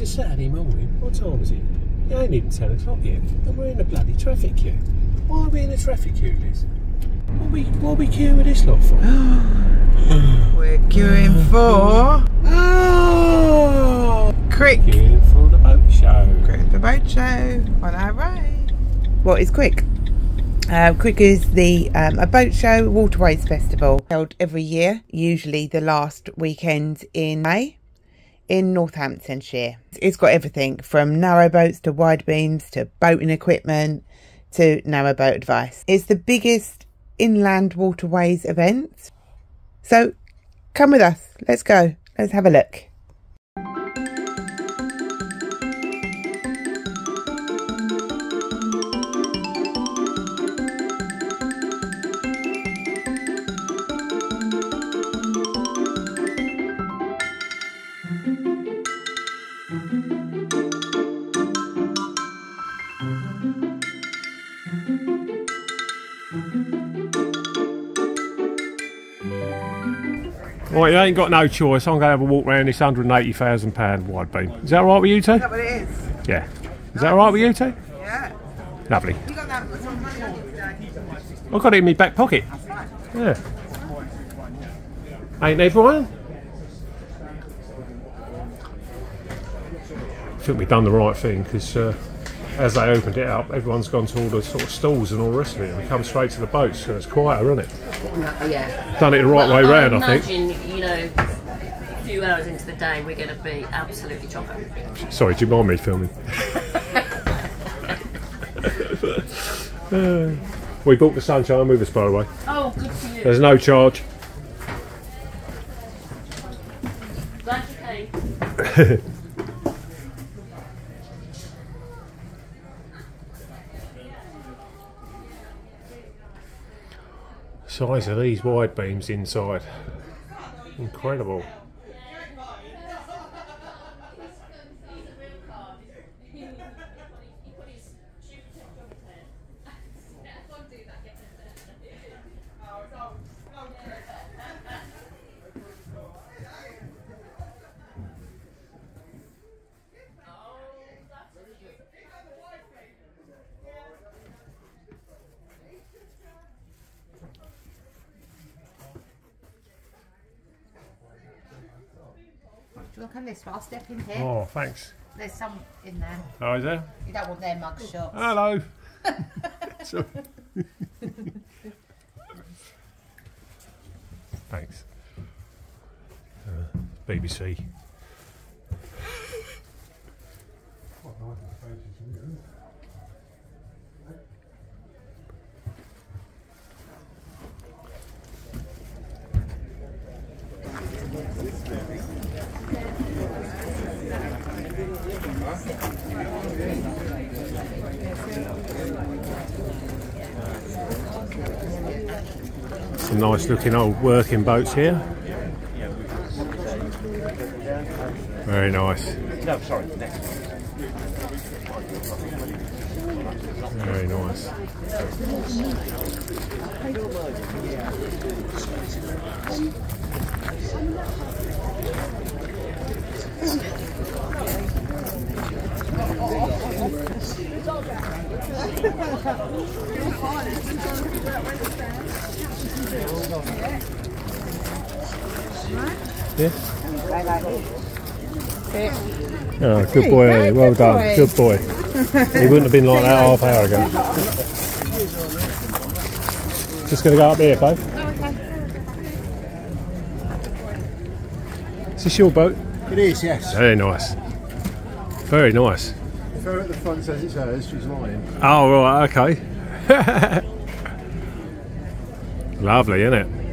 It's a Saturday morning. What time is it? It ain't even 10 o'clock yet. And we're in a bloody traffic queue. Why are we in a traffic queue, Liz? What are we, what are we queuing this lot for? We're queuing for oh! Crick. Queuing for the boat show. Crick the boat show on our road. What is Crick? Uh, Crick is the um, a boat show waterways festival held every year, usually the last weekend in May in Northamptonshire. It's got everything from narrow boats to wide beams to boating equipment to narrow boat advice. It's the biggest inland waterways event. So come with us. Let's go. Let's have a look. Right, you ain't got no choice. I'm going to have a walk around this £180,000 wide beam. Is that right with you two? That what it is? Yeah. Is that right with you two? Yeah. Lovely. You got that much money on you today? I've got it in my back pocket. Yeah. Ain't everyone? I think we've done the right thing because uh, as they opened it up, everyone's gone to all the sort of stalls and all the rest of it. And we come straight to the boats, so it's quieter, isn't it? Yeah. Done it the right way round, I think. imagine, you know, a few hours into the day, we're going to be absolutely chocker. Sorry, do you mind me filming? Uh, we bought the sunshine with us, by the way. Oh, good for you. There's no charge. Glad you came. Size of these wide beams inside. Incredible. I'll step in here. Oh, thanks. There's some in there. Oh, is there? You don't want their mug shots. Hello. Thanks. Uh, BBC. Some nice looking old working boats here. Very nice. No, sorry, next. Very nice. Yeah. Oh, good boy, Ellie. Well done. Good boy. He wouldn't have been like that half hour ago. Just going to go up here, babe. Is this your boat? It is, yes. Very nice. Very nice. The front says it's hers, she's lying. Oh, right, okay. Lovely, isn't it?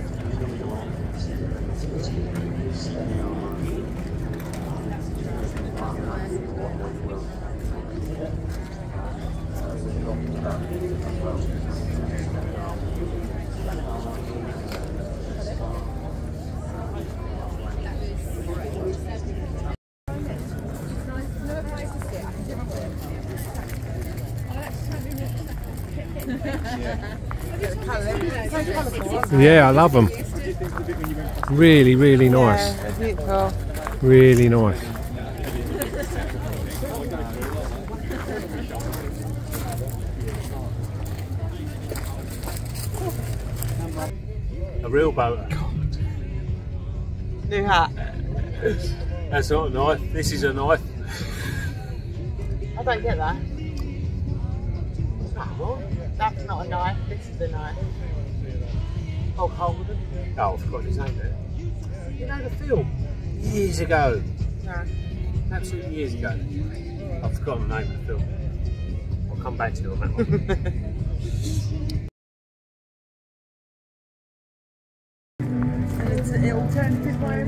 Yeah, I love them. Really, really nice. Yeah, really nice. A real boat. God. New hat. That's not a knife. This is a knife. I don't get that. That's not a knife. This is a knife. Oh, Holden. Oh, I forgot his name there. You know the film? Years ago. No. Absolutely years ago. I've forgotten the name of the film. I'll come back to you on that one.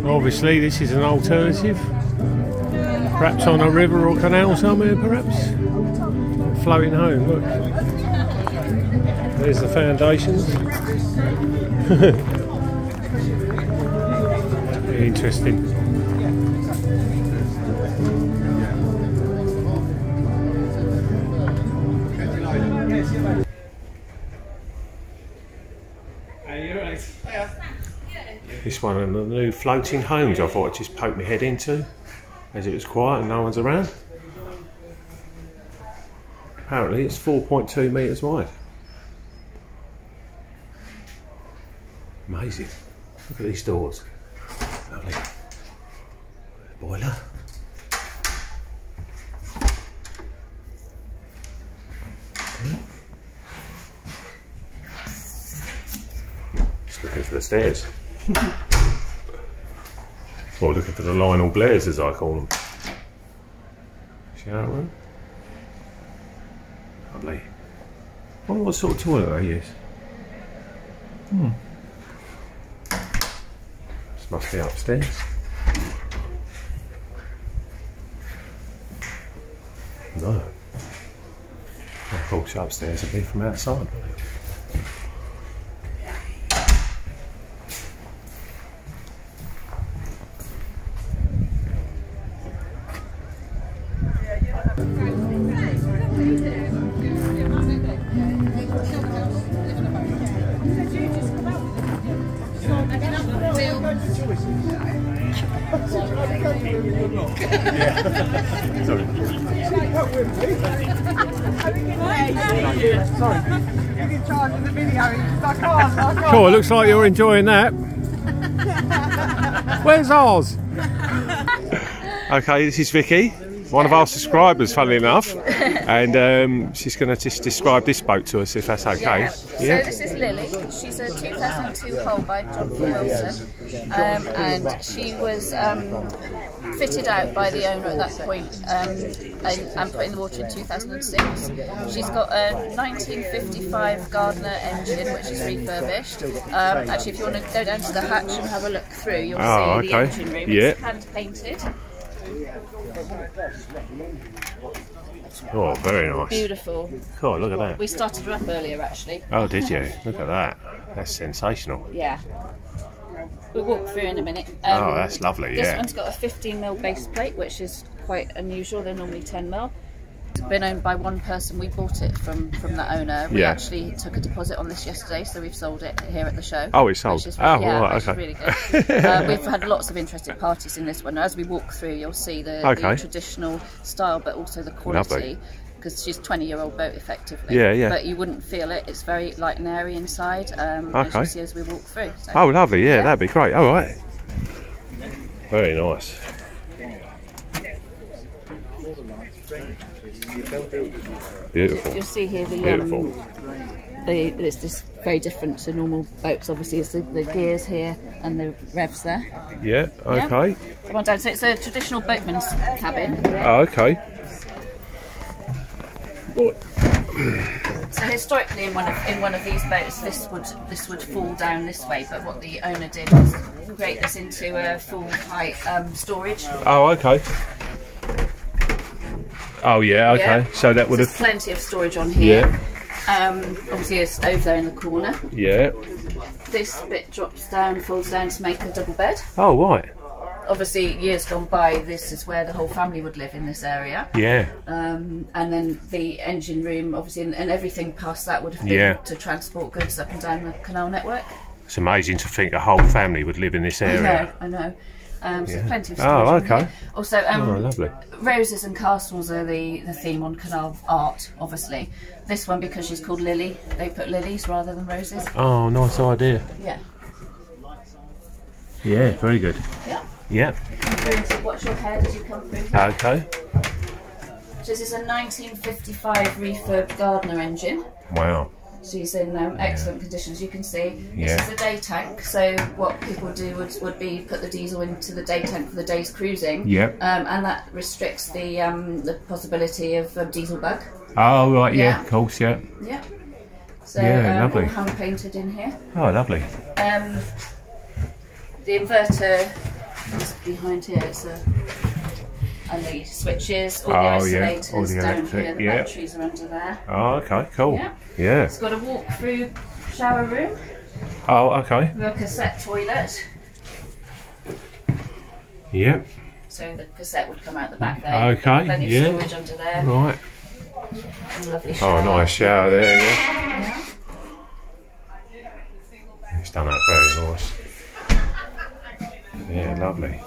Obviously, this is an alternative. Perhaps on a river or canal somewhere, perhaps. Floating home, look. There's the foundations. Interesting. This one of the new floating homes I thought I'd just poke my head into as it was quiet and no one's around. Apparently it's 4.2 metres wide. Amazing. Look at these doors. Lovely. Boiler. Just looking for the stairs. well, looking for the Lionel Blairs, as I call them. Shower room. Lovely. I wonder what sort of toilet they use. Hmm. Must be upstairs. No. Of course, upstairs would be from outside. Enjoying that. Where's ours? Okay, this is Vicky, one of our subscribers, funnily enough, and um, she's going to just describe this boat to us, if that's okay. Yeah. So this is Lily. She's a 2002 hull by Jonathan Wilson, um, and she was um, fitted out by the owner at that point um, and, and put in the water in 2006. She's got a 1955 Gardner engine, which is refurbished. Um, actually, if you want to go down to the hatch and have a look through, you'll Oh, see okay. the engine room. Yeah. It's hand painted. Oh, very nice. Beautiful. Cool, look at that. We started her up earlier, actually. Oh, did you? Look at that. That's sensational. Yeah. We'll walk through in a minute. Um, Oh, that's lovely, This yeah. one's got a 15 mil base plate, which is quite unusual. They're normally 10 mil. It's been owned by one person. We bought it from from the owner. We Yeah. actually took a deposit on this yesterday, so we've sold it here at the show. Oh, it's sold. is- Oh, yeah, right, okay. really good. uh, we've had lots of interested parties in this one. As we walk through, you'll see the, Okay. the traditional style, but also the quality. Because she's 20 year old boat effectively. Yeah, yeah. But you wouldn't feel it. It's very light and airy inside. Um, As Okay. you see as we walk through. So. Oh, lovely. Yeah, Yeah. that'd be great. All right. Very nice. Beautiful. You'll see here the Beautiful. um, the it's just very different to normal boats. Obviously, it's the, the gears here and the revs there. Yeah, okay. Come on down. So it's a traditional boatman's cabin. Oh, okay. So historically, in one of in one of these boats, this would this would fall down this way. But what the owner did was create this into a full height um, storage. Oh, okay. Oh, yeah, okay. Yeah. So that would have. plenty of storage on here. Yeah, Um, obviously, a stove there in the corner. yeah. This bit drops down, folds down to make a double bed. Oh, right. Obviously years gone by this is where the whole family would live in this area Yeah. um, and then the engine room obviously and, and everything past that would have been Yeah. to transport goods up and down the canal network It's amazing to think a whole family would live in this I know area. I know um, so Yeah. plenty of Oh, storage on okay. also um, Oh, lovely. roses and castles are the, the theme on canal art obviously this one because she's called Lily they put lilies rather than roses Oh, nice idea. yeah Yeah, very good. Yeah. Yeah. Watch your head as you come through. Okay. This is a 1955 refurb Gardner engine. Wow. She's in um, excellent condition, as you can see. Yeah. This is the day tank, so what people do would, would be put the diesel into the day tank for the day's cruising. Yep. Um, and that restricts the um, the possibility of a diesel bug. Oh, right, yeah, Yeah. of course, yeah. Yeah. So Yeah, um, lovely. hand painted in here. Oh, lovely. Um, the inverter behind here. A and the switches, all the Oh, yeah, all the down electric, here. The yeah. batteries are under there. Oh, okay, cool. Yeah. Yeah. It's got a walk-through shower room Oh, okay. with a cassette toilet. Yep. So the cassette would come out the back there. Okay, Plenty of yeah. storage under there. Right. Lovely Oh, nice shower there, yeah. It's done that very nice. Yeah, lovely.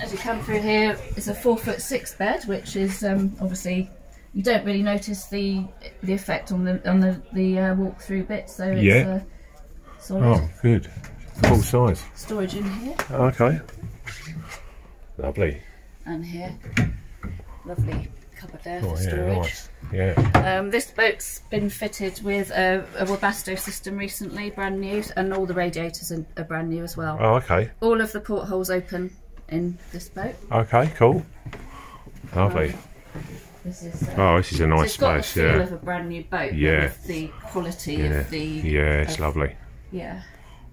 As you come through here, it's a four foot six bed, which is um, obviously you don't really notice the the effect on the on the the uh, walk through bit. So it's Yeah. uh, solid Oh, good. Full size. storage in here Okay. Lovely. and here. Lovely cupboard there Oh, for yeah, storage. nice. Yeah. Um, this boat's been fitted with a, a Webasto system recently, brand new, and all the radiators are, are brand new as well. Oh, okay. All of the portholes open in this boat. Okay, cool. Lovely. This is. Uh, Oh, this is a so nice it's got the space, feel yeah. of a brand new boat, Yeah. the quality Yeah. of the Yeah, it's of- lovely. yeah.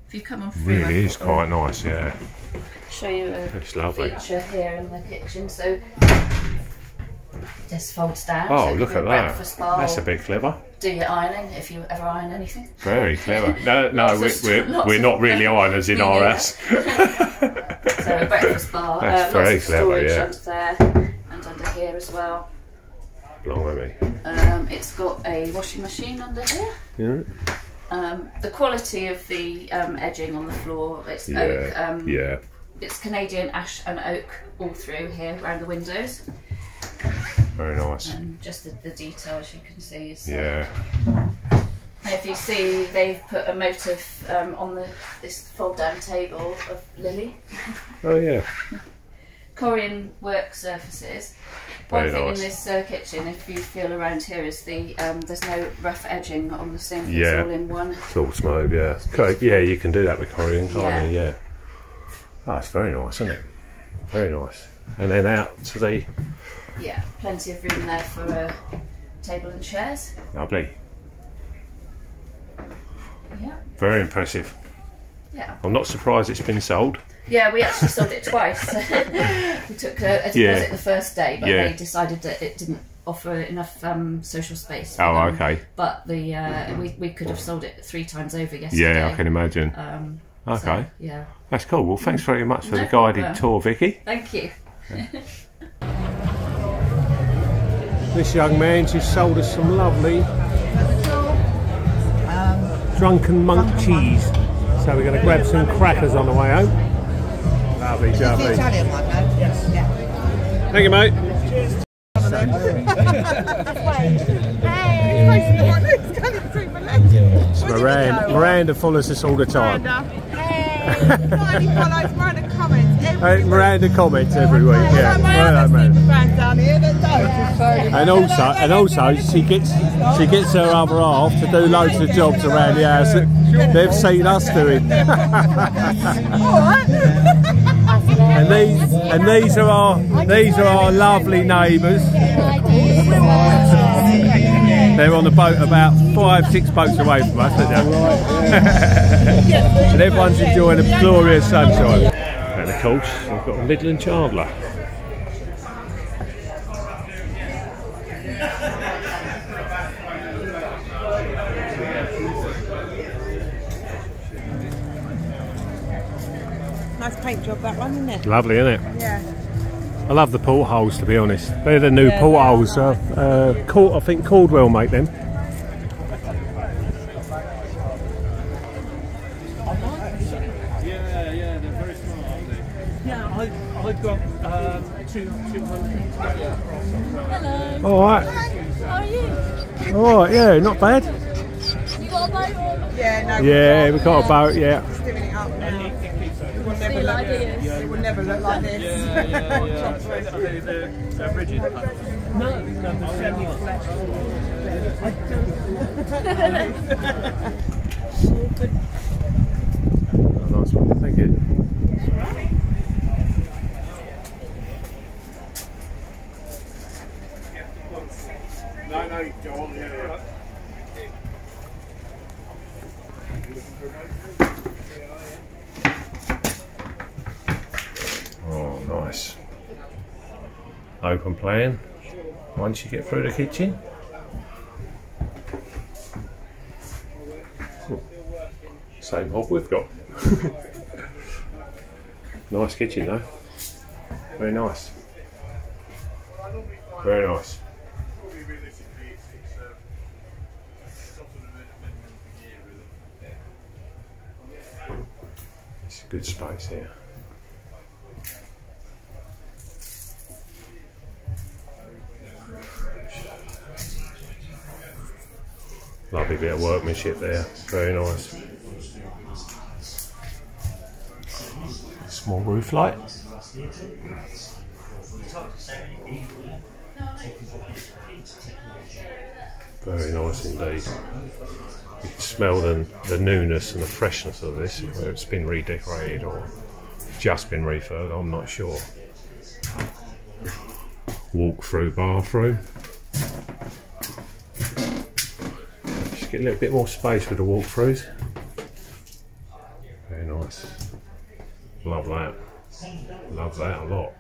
If you come on through, Really is quite nice, yeah. show you a It's lovely. feature here in the kitchen. So this folds down. Oh, so look at that. breakfast That's a bit clever. Do your ironing if you ever iron anything. Very clever. No, no, we're, we're, we're not really ironers in our house. So a breakfast bar. That's uh, very clever, yeah. under there and under here as well. Blimey. Um, it's got a washing machine under here. Yeah. Um, the quality of the um, edging on the floor, it's oak. Um, yeah. It's Canadian ash and oak all through here around the windows. Very nice. And just the, the detail, as you can see, is. Yeah. If you see, they've put a motif um, on the this fold-down table of lily. Oh, yeah. Corian work surfaces. One Very thing nice. in this uh, kitchen, if you feel around here, is the um, there's no rough edging on the sink. Yeah. It's all in one. It's all smooth, yeah. Okay, Yeah, you can do that with Corian, can't Yeah. you? Yeah. Oh, it's very nice, isn't it? Very nice. And then out to the Yeah, plenty of room there for a table and chairs. lovely. Yeah, Very impressive. yeah, I'm not surprised it's been sold. yeah. We actually sold it twice. we took a, a deposit Yeah. the first day, but Yeah. they decided that it didn't offer enough um, social space. Oh, them. okay. But the uh, we we could have sold it three times over yesterday. Yeah, I can imagine. Um, Okay. so, yeah. That's cool. Well, thanks very much for No the guided problem. tour, Vicky. Thank you. This young man just sold us some lovely drunken monk cheese. So we're going to grab some crackers on the way home. Lovely, lovely. Italian one, no? Yes. Yeah. Thank you, mate. Miranda, Miranda follows us all the time. Finally follows Miranda comments every Hey, Miranda comments every week. Yeah, well done, man. fan down here that does. And also, and also, she gets she gets her other half to do loads of jobs around the house that they've seen us doing. and these and these are our these are our lovely neighbours. They're on the boat about five, six boats away from us, aren't they? and everyone's enjoying the glorious sunshine. And of course, we've got a Midland Chandler. Nice paint job that one, isn't it? Lovely, isn't it? Yeah. I love the portholes to be honest. They're the new Yeah, portholes. Uh, uh, I think Caldwell make them. Yeah, not bad. You got a boat? Yeah, no. Yeah, we got um, a boat. Yeah. Just doing it up now. We want to steal. It would never look like this. Yeah, yeah, yeah. Rigid. No, no, they're semi-flexible. I Oh, nice one, thank you. No, no, go on, yeah. Oh, nice. Open plan once you get through the kitchen. Same hob we've got. nice kitchen though. Very nice. Very nice. Good space here. Lovely bit of workmanship there. Very nice. Small roof light. Very nice indeed. Smell the, the newness and the freshness of this, whether it's been redecorated or just been refurbed, I'm not sure. Walk through bathroom. Just get a little bit more space with the walkthroughs. Very nice. Love that. Love that a lot.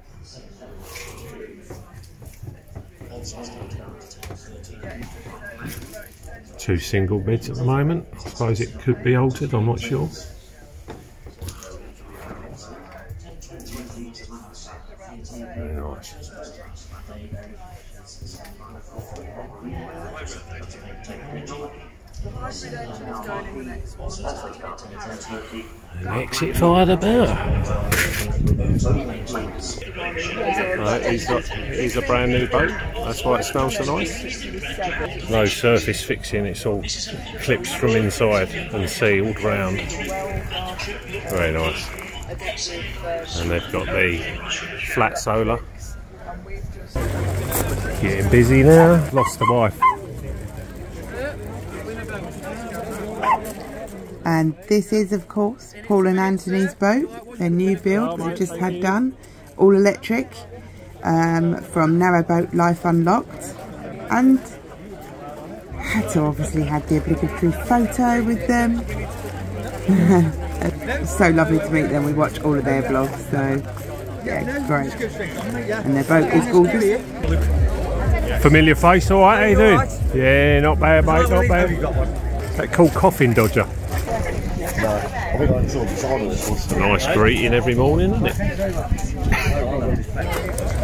Two single beds at the moment. I suppose it could be altered, I'm not sure. Very nice. Exit via the bow. Right, he's, got, he's a brand new boat, that's why it smells so nice. No surface fixing, it's all clips from inside and sealed round. Very nice. And they've got the flat solar. Getting busy now, lost the wife. And this is, of course, Paul and Anthony's boat, their new build that they just had done, all electric, um, from Narrowboat Life Unlocked. And had to obviously had the obligatory photo with them. So lovely to meet them. We watch all of their vlogs, so yeah, great. And their boat is gorgeous. Familiar face, all right? How you doing? Yeah, not bad, mate, not bad. That called coffin dodger. I think I saw the sign of it. It's a nice greeting every morning, isn't it?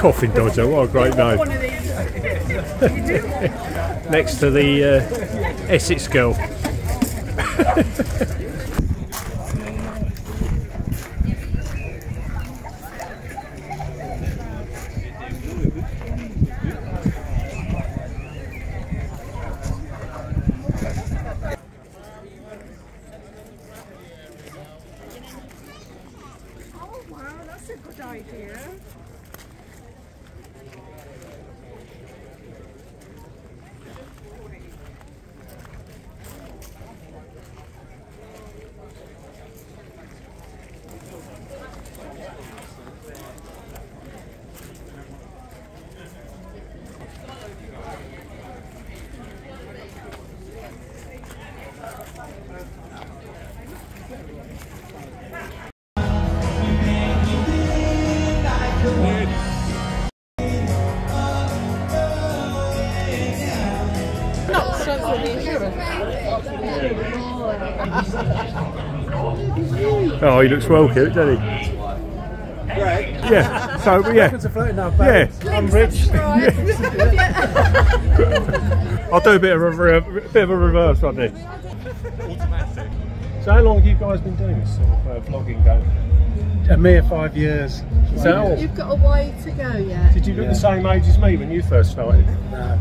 coffin dodger, what a great name. Next to the uh, Essex girl. Oh, he looks well cute, doesn't he? Yeah, so yeah. Yeah, I'm rich. I'll do a bit of a, re- a bit of a reverse right there. So how long have you guys been doing this sort of uh, vlogging going? A mere five years. Is that all? You've got a way to go yet. Did you look the same age as me when you first started? No.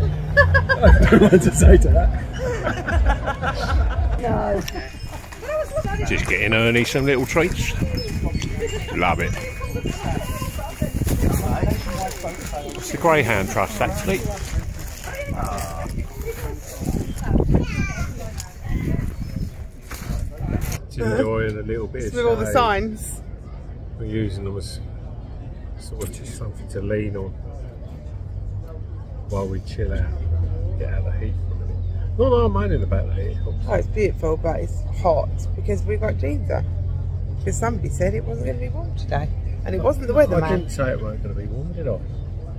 I don't know what to say to that. No. When I was looking Just getting Ernie some little treats. Love it. It's the Greyhound Trust actually. Just enjoying a little bit of With all the signs. We're using them as sort of just something to lean on while we chill out, get out of the heat for a minute. Not that I'm moaning about the heat. Oh, it's beautiful, but it's hot because we've got jeans on. Because somebody said it wasn't going to be warm today. And it wasn't the weather, I didn't say it weren't going to be warm, did I?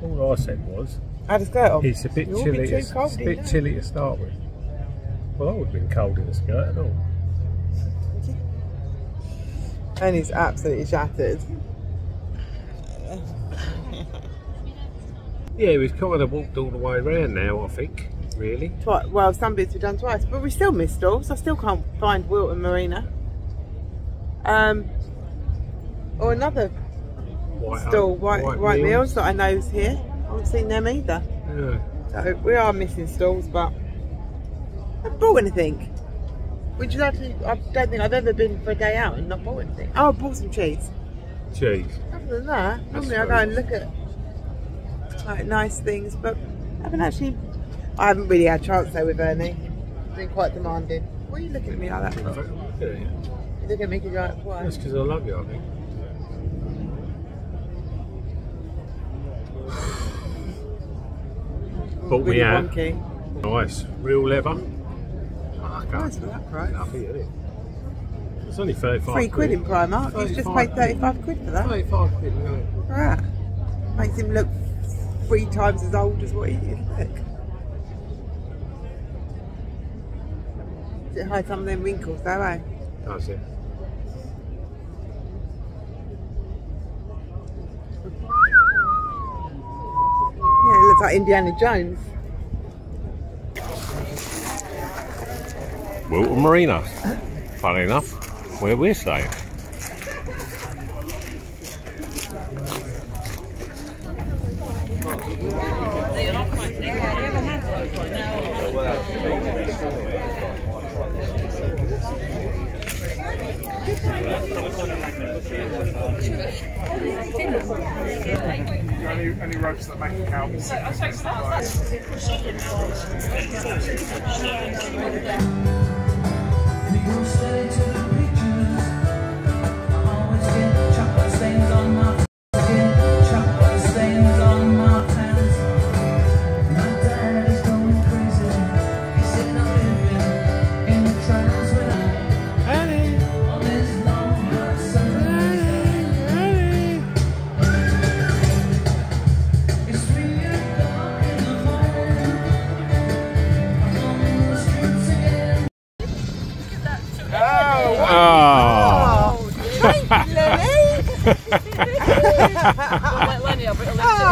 All I said was I had a skirt on. it's a bit You'll chilly. It's, cold, it's a bit chilly to start with. Well, I would have been cold in a skirt and all. And he's absolutely shattered. Yeah, we've kind of walked all the way around now. I think, really. Well, some bits we've done twice, but we still missed stalls. I still can't find Whilton Marina. Um, or another White stall, White, White, Meals that I know is here. I haven't seen them either. Yeah. So we are missing stalls, but I haven't bought anything. Which is actually, I don't think I've ever been for a day out and not bought anything. Oh, I bought some cheese. Cheese. Other than that, That's normally I go and look at like nice things, but I haven't actually. I haven't really had a chance though with Ernie. He's been quite demanding. Why are you looking at me like that? Look for? You look at me because you're like, why? That's because I love you, I think. But we Really have wonky. nice, real leather. Ah, Nice for that price. It? It's only 35 Three quid in Primark. He's just paid 35 quid for that. 35 quid, yeah. Right. Makes him look three times as old as what he is. Look. It hide some of them wrinkles though, eh? Does it? Yeah, it looks like Indiana Jones. Whilton Marina. Funny enough, where we're staying. Only, only ropes that make it count. Oh,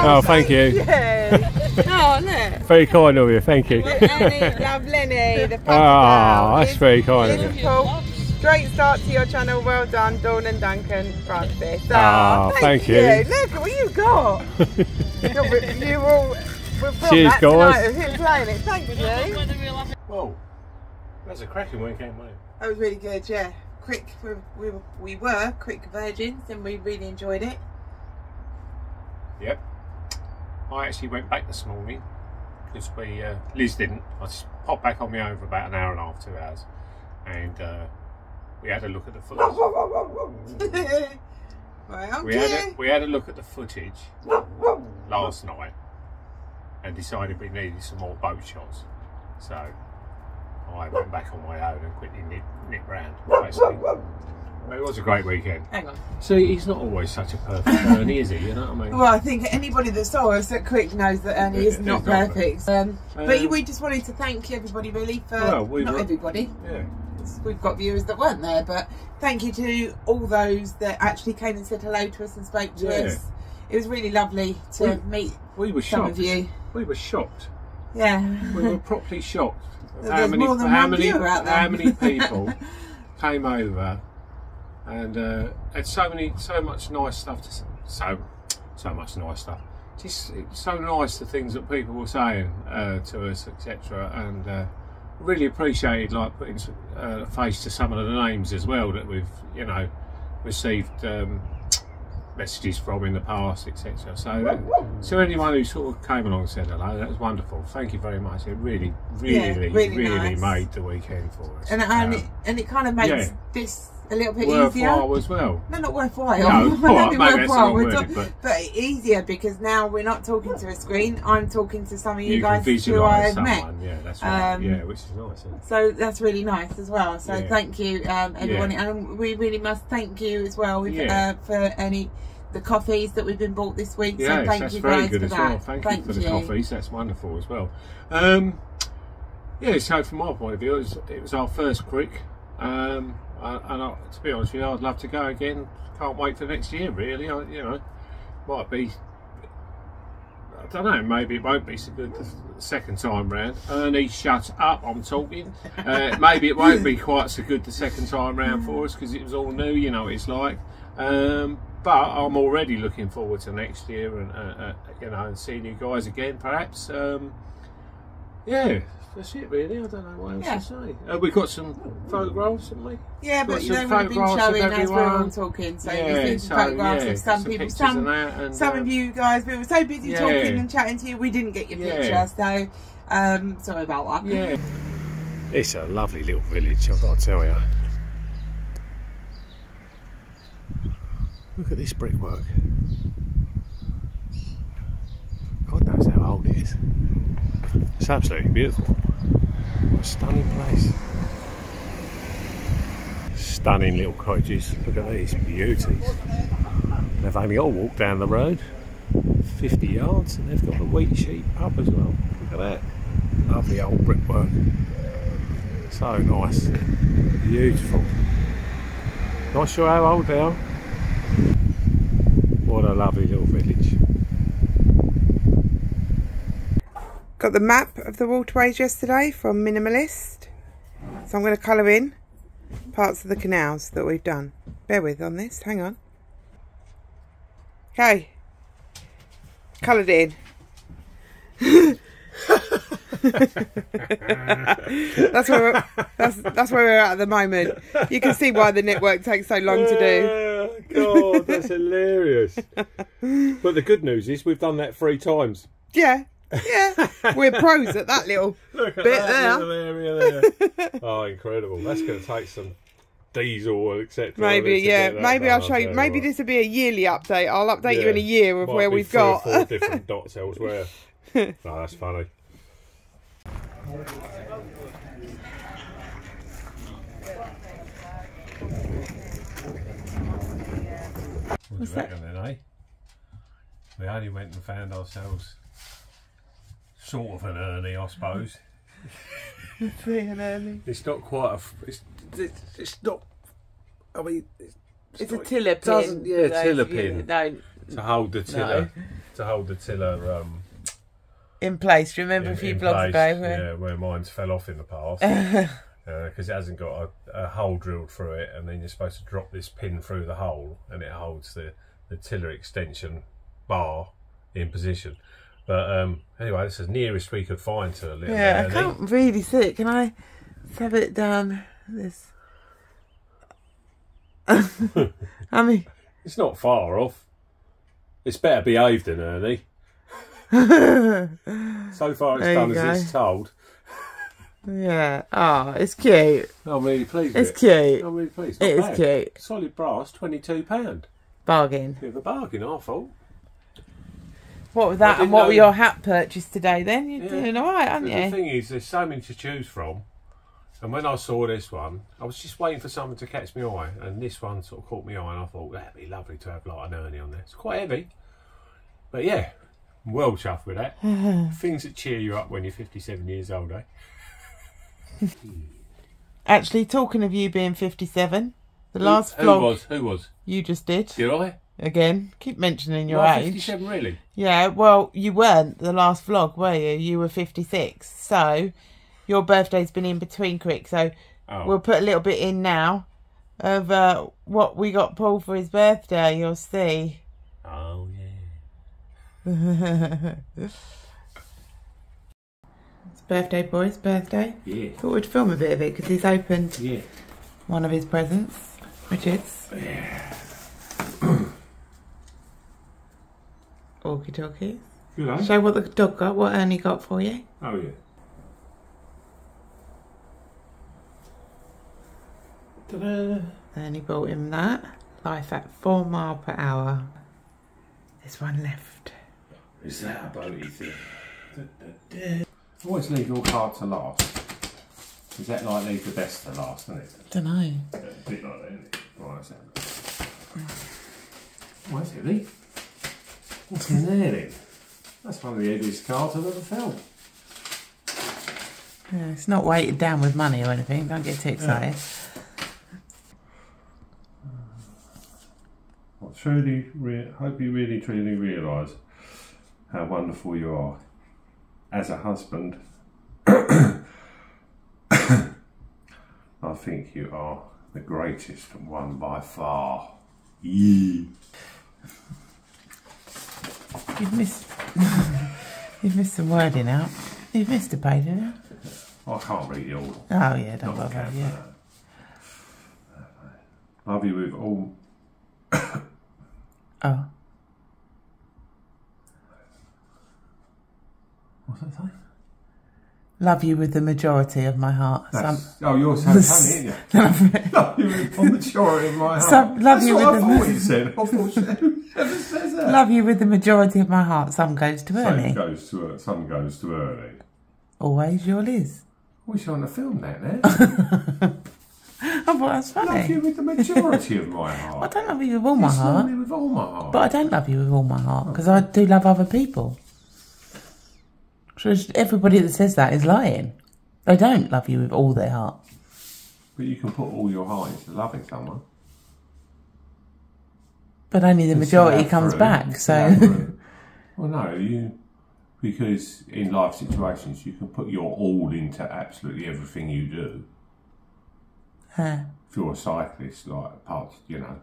oh thank you. Yeah. oh, look. Very kind of you, thank you. Lenny, love Lenny, the Oh, that's very kind of you. Liverpool. Great start to your channel. Well done, Dawn and Duncan Francis. Ah, thank you. Look what you got. You're- you all were from Cheers, that guys. tonight of him playing it. Thank you. Whoa, that's a cracking weekend, mate. That was really good. Yeah, Crick. We, we, were- we were quick virgins, and we really enjoyed it. Yep. I actually went back this morning because we, uh, Liz didn't. I just popped back on my own for about an hour and a half, two hours, and uh, we had a look at the footage. okay. We had a, we had a look at the footage last night and decided we needed some more boat shots. So I went back on my own and quickly nip, nip round. Basically. It was a great weekend. Hang on. See, he's not always such a perfect Ernie, is he? You know what I mean? Well, I think anybody that saw us at Crick knows that Ernie is not perfect. Um, but Um, we just wanted to thank everybody really for Well, we not were- everybody. yeah. We've got viewers that weren't there, but thank you to all those that actually came and said hello to us and spoke to Yeah. us. It was really lovely to meet We were some shocked. of you. We were shocked. Yeah. We were properly shocked. How there's many, more than how one many, viewer out there. how many people came over and uh, had so many, so much nice stuff to so, so much nice stuff. Just so nice the things that people were saying uh, to us, etc. And uh, really appreciated like putting uh, a face to some of the names as well that we've you know received um, messages from in the past, etc. So, that, so anyone who sort of came along and said hello, that was wonderful. Thank you very much. It really, Yeah, really, really really, nice. made the weekend for us. And, and, Um, it, and it kind of makes yeah. this a little bit worthwhile easier. as well. No, not worthwhile. No, maybe worthwhile. talk- but- but easier because now we're not talking to a screen. I'm talking to some of you, You guys who I've met. Yeah, that's right. Um, yeah, which is nice. Isn't it? So that's really nice as well. So Yeah. thank you, um, everyone, Yeah. and we really must thank you as well if, Yeah. uh, for any the coffees that we've been bought this week. Yes, so thank that's you very guys good for as that. well. Thank, you for the coffees. That's wonderful as well. Um, yeah, so from my point of view, it was, it was our first Crick, um, and and I, to be honest with you, I'd love to go again. Can't wait for next year. Really, I, you know, might be. I don't know. Maybe it won't be so good the second time round. Ernie, shut up! I'm talking. Uh, maybe it won't be quite so good the second time round for us because it was all new. You know, what it's like. Um, but I'm already looking forward to next year and uh, uh, you know and seeing you guys again, perhaps. Um, yeah, that's it really. I don't know what else Yeah. to say. Uh, we've got some photographs, haven't we? Yeah, Got but you know we've been photographs of showing as we're all talking. So Yeah, you've seen so, some photographs yeah, of some some people. Some and and, some uh, of you guys, we were so busy Yeah. talking and chatting to you, we didn't get your Yeah. picture. So um, sorry about that. Yeah. It's a lovely little village, I've got to tell you. Look at this brickwork. God knows how old it is. It's absolutely beautiful. What a stunning place. Stunning little cottages. Look at these beauties. They've only got to walk down the road 50 yards and they've got a wheat sheep up as well. Look at that. Lovely old brickwork. So nice. Beautiful. Not sure how old they are. What a lovely little village. Got the map of the waterways yesterday from Minimalist. So I'm going to colour in parts of the canals that we've done. Bear with on this, hang on. Okay. Coloured in. that's where we're, that's that's where we're at at the moment. You can see why the network takes so long to do. God, that's hilarious. But the good news is we've done that three times. Yeah, yeah, we're pros at that little Look at bit that there. little area there. oh, incredible. That's going to take some diesel, etc. Maybe, yeah. Maybe I'll show you. Maybe this will be a yearly update. I'll update you in a year of where we've got. four different dots elsewhere. oh, that's funny. What's that? Then, eh? We only went and found ourselves sort of an Ernie, I suppose. It's not quite a. It's, it's, it's not. I mean, it's, It's a not- tiller pin. doesn't- yeah, Those- tiller you- pin. No, to hold the tiller. To hold the tiller. Um, in place. Remember in, a few in blogs place, ago? where- yeah, where mine's fell off in the past because it hasn't got a, a hole drilled through it, and then you're supposed to drop this pin through the hole, and it holds the the tiller extension bar in position. But um, anyway, this is nearest we could find to a little Yeah, I can't really see it. Can I have it down this? I mean, It's not far off. It's better behaved than Ernie. so far, it's There done you as it's told. yeah. Oh, it's cute. I'm really pleased. It's with it. cute. I'm really pleased. It is bad. cute. Solid brass, twenty-two pound. Bargain. Bit of a bargain, I thought. What was that? And what know- were your hat purchase today? Then you're Yeah. doing all right, aren't you? the thing is, there's so many to choose from. And when I saw this one, I was just waiting for something to catch my eye, and this one sort of caught my eye, and I thought that'd be lovely to have like an Ernie on there. It's quite heavy, but yeah, I'm well chuffed with that. Things that cheer you up when you're 57 years old, eh? Actually, talking of you being 57, the Who- last who, was? Who was? you just did Did I? Again. Keep mentioning your age. 57 really? Yeah, well, you weren't the last vlog, were you? You were 56. So, your birthday's been in between Crick. So, Oh, we'll put a little bit in now of uh, what we got Paul for his birthday. You'll see. oh yeah. It's birthday boy's birthday. Yeah. Thought we'd film a bit of it because he's opened Yeah. one of his presents, Richard's. Walkie talkies. Good? Show what the dog got, what Ernie got for you. Oh, yeah. Ta-da! Ernie bought him that. Life at four mile per hour. There's one left. Is that a boaty thing? Always leave your card to last. Is that like leave the best to last, isn't it? Don't know. A bit like that, isn't it? Right, let's have a look. What's it, Lee? What's in there? That's one of the heaviest cards I've ever felt. Yeah, it's not weighted down with money or anything. Don't get too excited. I truly, re- hope you really, truly realise how wonderful you are as a husband. I think you are the greatest one by far. Yeah. You've missed. You've missed some wording out. You've missed a page, haven't you? Oh, I can't read it all. Oh yeah, don't Not bother. Yeah. Love you with all. Oh, What's that say? Love you with the majority of my heart. That's, oh, you're Sam Tony, aren't you? love you with the majority of my heart. Some- love That's you what with I the- thought you said. I thought whoever says that. love you with the majority of my heart. Some goes to Some goes to er-, some goes to Ernie. Always your Liz. Should on the film that now. I thought that's funny. love you with the majority of my heart. I don't love you with all my It's love heart, me with all my heart. but I don't love you with all my heart oh. because I do love other people. So everybody that says that is lying. They don't love you with all their heart. But you can put all your heart into loving someone. But only the It's majority comes through. back. It's So well, no, you because in life situations you can put your all into absolutely everything you do. Huh. If you're a cyclist, like part, you know,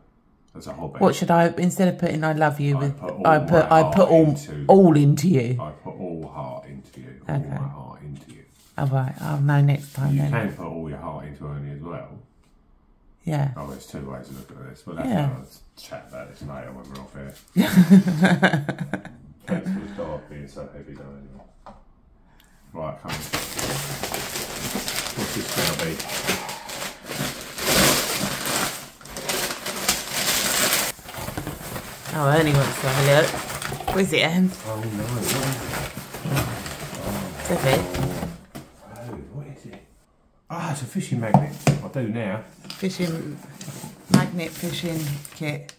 as a hobby. what should I instead of putting "I love you" I with put I put I put all into- all into you put all heart into you, all Okay. my heart into you. Oh right, I'll know next time You then. can put all your heart into Ernie as well. Yeah. Oh, there's two ways of looking at this, but that's Yeah. another chat about this later when we're off here. Thanks for the dog being so heavy, though. Anyway. Right, come on. What's this going to be? Oh, Ernie wants to have a look. Where's it, Em? Oh no! It. Oh, what is it? Ah, it's a fishing magnet. I do now. Fishing magnet fishing kit.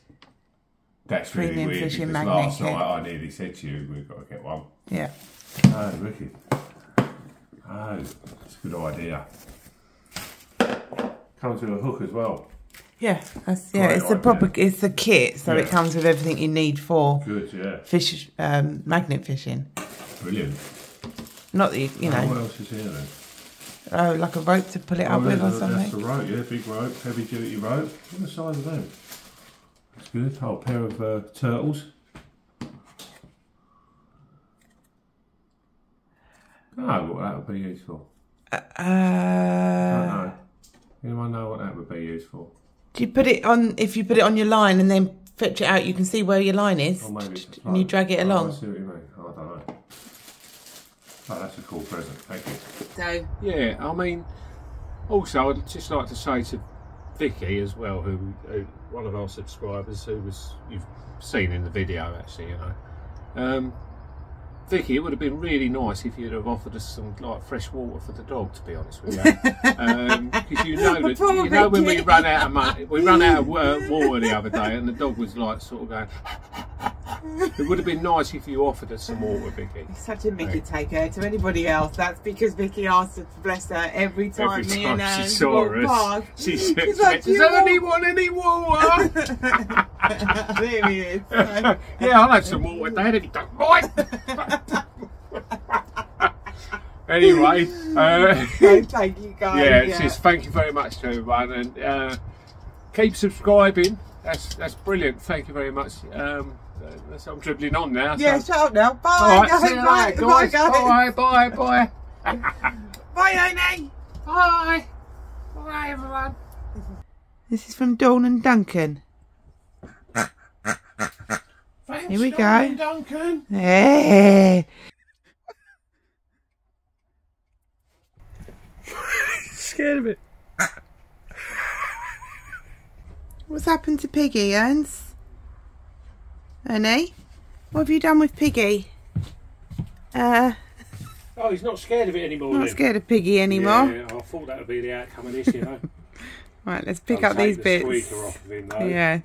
That's really Premium weird fishing because magnet last kit. night I nearly said to you we've got to get one. Yeah. Oh, wicked. Oh, it's a good idea. Comes with a hook as well. Yeah, that's, yeah. Great it's the proper. It's the kit, so it comes with everything you need for Good, yeah. fish um, magnet fishing. Brilliant. Not that you, you Oh, what know, else is here then? oh, like a rope to pull it up Oh, with or that's, that's the rope, yeah, big rope, heavy duty rope. What the size of them? That's good. Oh, a pair of uh, turtles. Oh, what that would be useful. for? I don't Uh, know. Anyone know what that would be useful? do you put it on? If you put it on your line and then fetch it out, you can see where your line is, Or maybe it's a and you drag it Oh, along. I see what you mean. Oh, know. Oh, that's a cool present. Thank you. So Yeah, I mean, also I'd just like to say to Vicky as well, who, who one of our subscribers, who was you've seen in the video actually, you know. Um, Vicky, it would have been really nice if you'd have offered us some like fresh water for the dog. To be honest with you, because you know that you know when we run out of money, we run out of uh, water the other day, and the dog was like sort of going. it would have been nice if you offered us some water, Vicky. Such a Mickey taker to anybody else. That's because Vicky asked us to bless her every time Every me and she Anne saw us, past. she said, like, "Does anyone any water?" there he is. yeah, I'll have some water, Dad. And he goes, right. Anyway, uh, thank you guys. yeah, it's just thank you very much to everyone, and uh, keep subscribing. That's that's brilliant. Thank you very much. Um, that's, I'm dribbling on now. Yeah, so. shut up now. Bye, All right, guys. see you bye, later, bye, guys. guys. Bye, bye, bye. Bye, Ernie. Bye. Bye, everyone. This is from Dawn and Duncan. Thanks, Here we John go. Duncan. Hey. Scared of it. What's happened to Piggy, Ernst? Ernie? What have you done with Piggy? Uh, Oh, he's not scared of it anymore. not then. scared of Piggy anymore. Yeah, I thought that would be the outcome of this, you know. Right, let's pick I'll up these the bits. off of him, though. Yes.